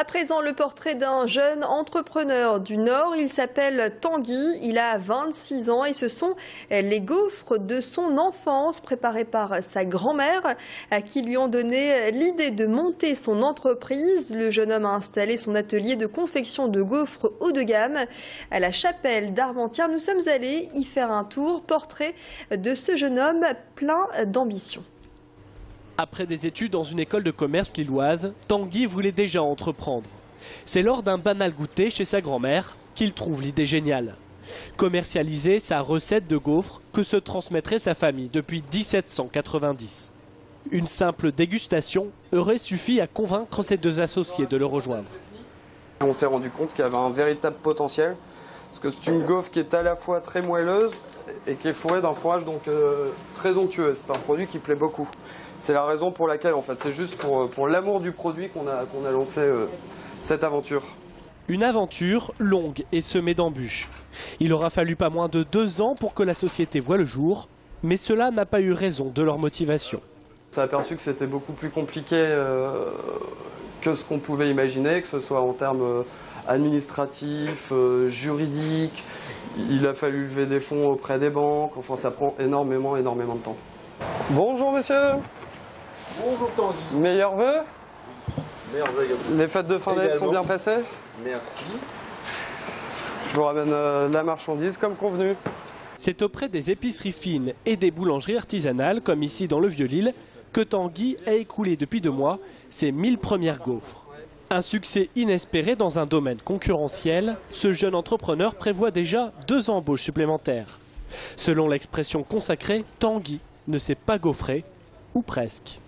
À présent, le portrait d'un jeune entrepreneur du Nord. Il s'appelle Tanguy, il a 26 ans et ce sont les gaufres de son enfance préparées par sa grand-mère qui lui ont donné l'idée de monter son entreprise. Le jeune homme a installé son atelier de confection de gaufres haut de gamme à la chapelle d'Armentières. Nous sommes allés y faire un tour. Portrait de ce jeune homme plein d'ambition. Après des études dans une école de commerce lilloise, Tanguy voulait déjà entreprendre. C'est lors d'un banal goûter chez sa grand-mère qu'il trouve l'idée géniale. Commercialiser sa recette de gaufres que se transmettrait sa famille depuis 1790. Une simple dégustation aurait suffi à convaincre ses deux associés de le rejoindre. On s'est rendu compte qu'il y avait un véritable potentiel parce que c'est une gaufre qui est à la fois très moelleuse et qui est fourrée d'un fourrage donc euh, très onctueux. C'est un produit qui plaît beaucoup. C'est la raison pour laquelle, en fait, c'est juste pour, pour l'amour du produit qu'on a, qu'on a lancé euh, cette aventure. Une aventure longue et semée d'embûches. Il aura fallu pas moins de deux ans pour que la société voie le jour, mais cela n'a pas eu raison de leur motivation. On s'est aperçu que c'était beaucoup plus compliqué euh, que ce qu'on pouvait imaginer, que ce soit en termes administratifs, euh, juridiques. Il a fallu lever des fonds auprès des banques. Enfin, ça prend énormément, énormément de temps. Bonjour, monsieur. Bonjour Tanguy. Meilleurs vœux Merveilleux. Les fêtes de fin d'année sont bien passées Merci. Je vous ramène euh, la marchandise comme convenu. C'est auprès des épiceries fines et des boulangeries artisanales, comme ici dans le Vieux-Lille, que Tanguy a écoulé depuis deux mois ses 1000 premières gaufres. Un succès inespéré dans un domaine concurrentiel, ce jeune entrepreneur prévoit déjà deux embauches supplémentaires. Selon l'expression consacrée, Tanguy ne s'est pas gaufré, ou presque.